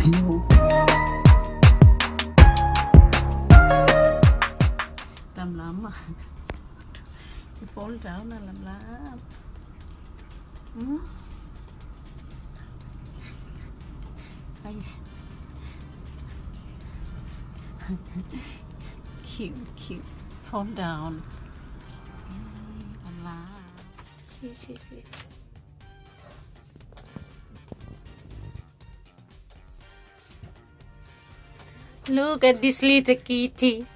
Ayun. Làm lắm à. Fall down là làm lắm. Cute, cute. Fall down. See, see, see. Look at this little kitty.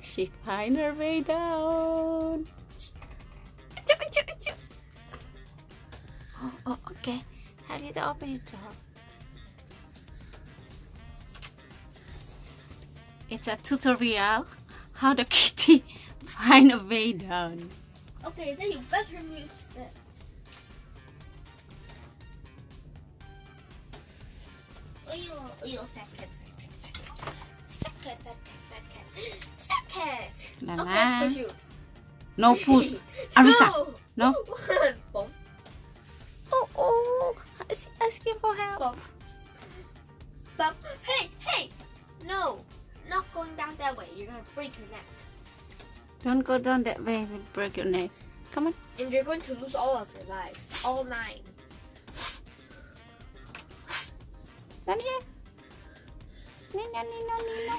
She find her way down. Achoo, achoo, achoo. Oh, oh, okay. How did I open it door? It's a tutorial how the kitty find a way down. Okay, then you better mute that. Oh, oyo, oyo, fat cat. Okay, push you. No push. Arisa. Two, No. Bump, Oh, oh. It's asking for help. bump. Bump. Hey, hey. No, not going down that way. You're gonna break your neck. Don't go down that way. You'll break your neck. Come on. And you're going to lose all of your lives. All nine. Down here. No, no, no,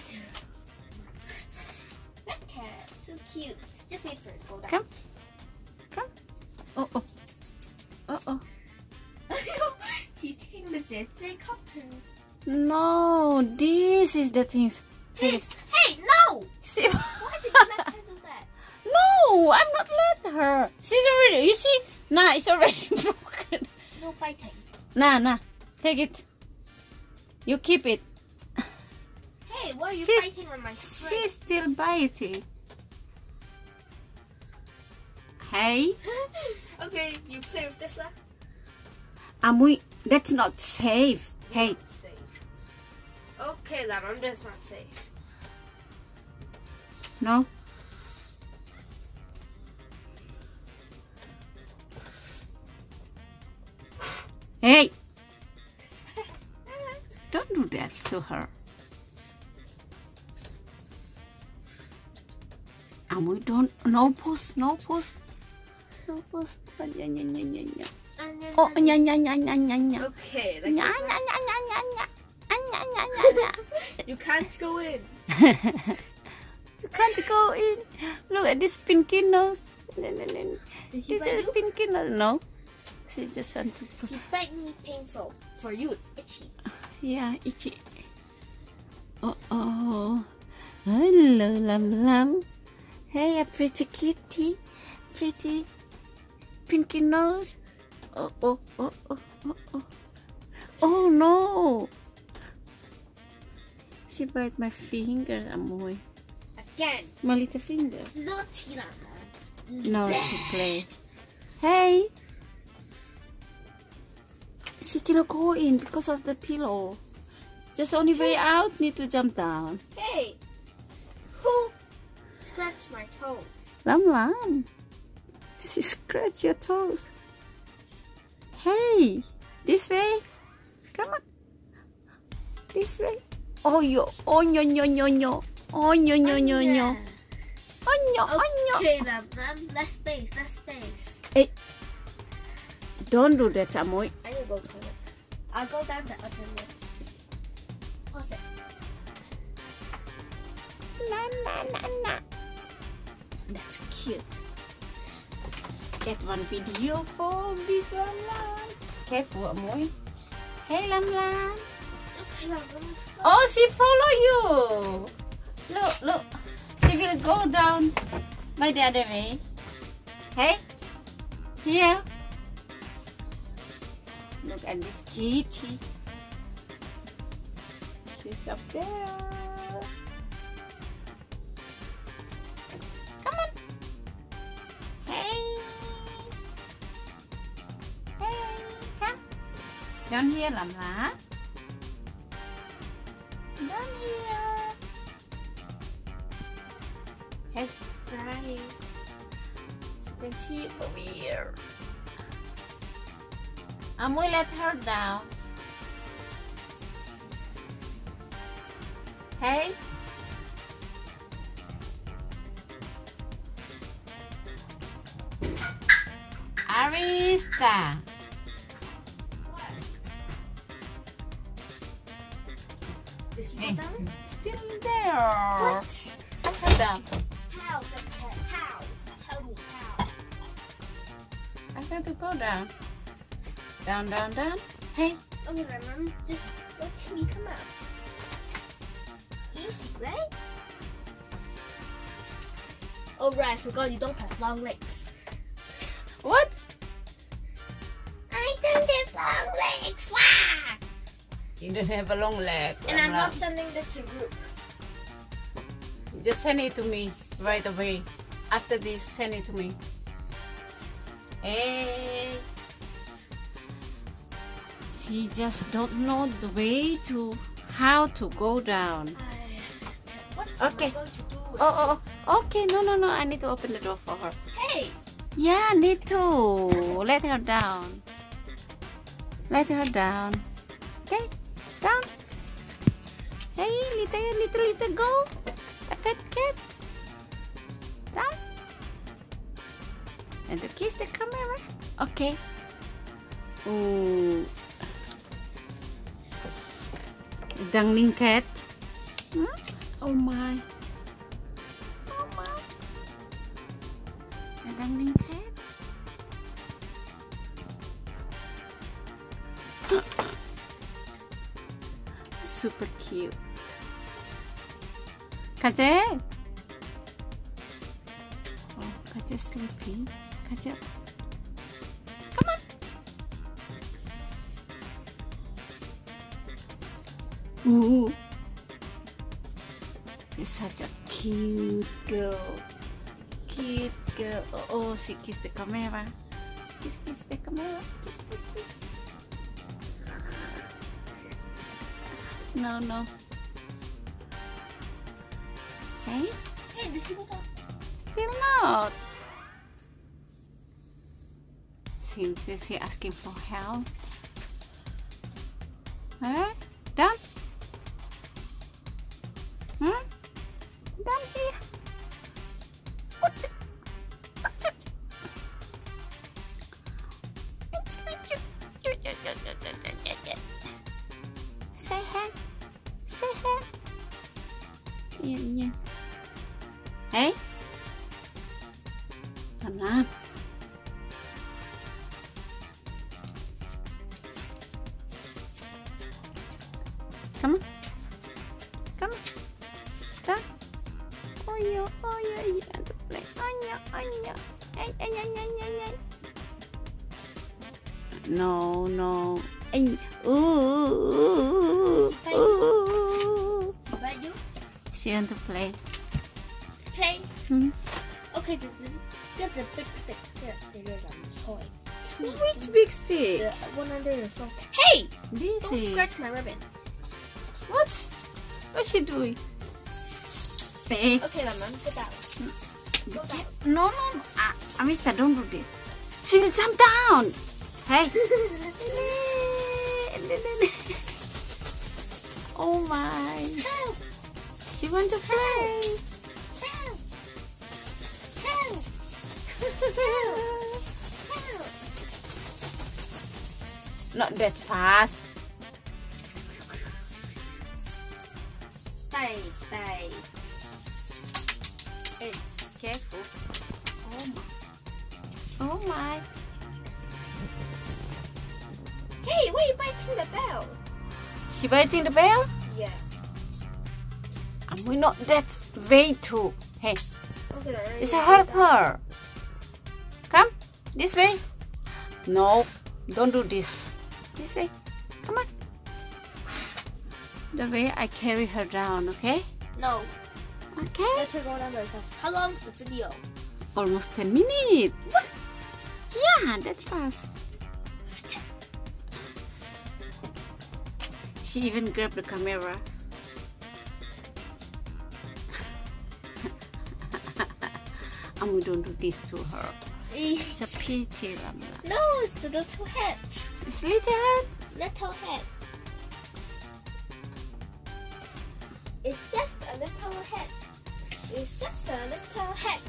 cat. So cute. Just wait for it to go down. Come. Come. Oh, oh. Oh, oh. She's taking the JJ copter. No, this is the things. Hey, hey, no! See, Why did you let her do that? no, I'm not let her. She's already. You see, nah, it's already broken. No biting. Nah, nah, take it. You keep it. Hey, why are you Sis- biting on my string? She's still biting. Hey, okay, you play with this left. we. that's not safe. Hey, Not safe. Okay, that one that's not safe. no. Hey, don't do that to her. Amui, don't. No puss, no puss. No puss. Oh, nya, nya, nya, nya, nya. Oh, nya, nya, nya, nya, nya, nya. Okay, that Nya, nya, nya, nya, nya, nya. Ah, nya, nya, nya, nya. You can't go in. you can't go in. Look at this pinky nose. Did This she bite is you? pinky nose. No, she just want to. She bite me painful. For you, it's itchy. Yeah, itchy. Oh oh. Hello, lam lam. Hey, a pretty kitty. Pretty pinky nose. Oh oh oh oh oh oh. Oh no. She bite my finger, Amoy. Again. My little finger. Naughty that No, she play. Hey! She cannot go in because of the pillow. Just only way out, need to jump down. Hey, scratched my toes? Lam Lam. She scratch your toes. Hey! This way. Come on. This way. Oh, yo. Oh, no, no, no, no. Oh, no, no, no, no. Oh, no, oh, no. Oh, okay, then, then less space, less space. Hey. Don't do that, Amoy. I need to go. I'll go down the other way. Pause it. Na na na na. That's cute. Get one video for this Lam Lam. Careful, Amoy. Hey, Lam Lam. Oh, she follow you. Look, look. She will go down by the other way. Hey, here. Look at this kitty. She's up there. Down here, Lam Lam. Down here. Hey, are you? Can see over here. I'm gonna let her down. Hey. Arista. Hey. Still there. What? I said down. How? How? Tell me how. I said to go down. Down, down, down. Hey. Okay, Mom. Just watch me come out. Easy, right? Oh, right. I forgot you don't have long legs. What? You don't have a long leg. And I'm not sending this to group. Just send it to me right away. After this, send it to me. Hey. She just don't know the way to how to go down. Okay. I going to do oh, oh, oh, okay. No, no, no. I need to open the door for her. Hey! Yeah, need to. Let her down. Let her down. Hey, little, little, little, go. A fat cat. Down. And to kiss the camera. Okay. Ooh. Darling cat. Hmm? Oh my. Oh my. A darling cat. Super cute. Kaje. Oh, Kaje sleepy. Kaje. Come on. Ooh. You're such a cute girl. Cute girl. Oh, oh she kissed the camera. Kiss, kiss the camera. Kiss, kiss, kiss. No, no. Hey, did she go still not. Seems that she asking for help. Huh? Down? Hmm? Down here. It? Say hi. Say hi. Yan, yan. Yeah, oh yeah, yeah. The play. Ay, ay, ay, ay, ay, ay. No, no. Ay. Uh, uh, uh, ooh, ooh, ooh, ooh. She bite you? She want to play. Play. Hmm. Okay, this is get the big stick. Here, here, here's a toy. Which big stick? The one under the phone. Hey! This Don't is. scratch my ribbon. What? What's she doing? Okay, then, Mom, sit down. Go down. No, no, no. Ah, Amista, don't do this. She will jump down. Hey. oh my. Help! She wants to play. Help! Help! Help! Help! Not that fast. Bye, bye. Careful. Oh my. Oh my. Hey, why are you biting the bell? She biting the bell? Yeah. And we not that way too. Hey, Okay, it's hurt her. Come, this way. No, don't do this. This way. Come on. The way I carry her down, okay? No, Okay. let her go down by. How long is the video? Almost 10 minutes. Yeah, that's fast. She even grabbed the camera. and we don't do this to her. It's a pity, Lamla. No, it's the little head. It's little. Little head. It It's just a little head. It's just a little head.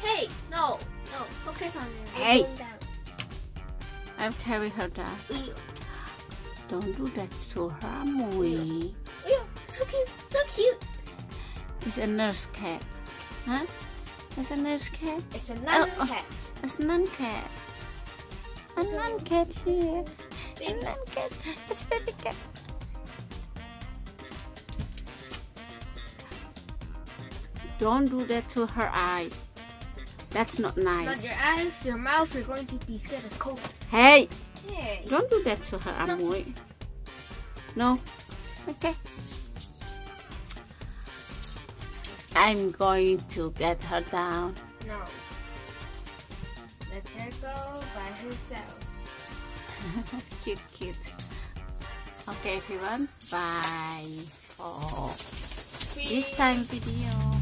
Hey, no, no, focus on it. Hey. I'll carry her down. Ew, Don't do that to her, Mui. ew, so cute, so cute. It's a nurse cat. Huh? It's a nurse cat. It's a oh, nun oh. cat. It's a nun cat. A nun cat here. A nun cat. It's a baby cat. Don't do that to her eye. That's not nice. Not your eyes, your mouth. You're going to be scared of cold. Hey, Hey. don't do that to her. Amoy. No. Okay. I'm going to get her down. No. Let her go by herself. cute, cute. Okay, everyone. Bye for this time video.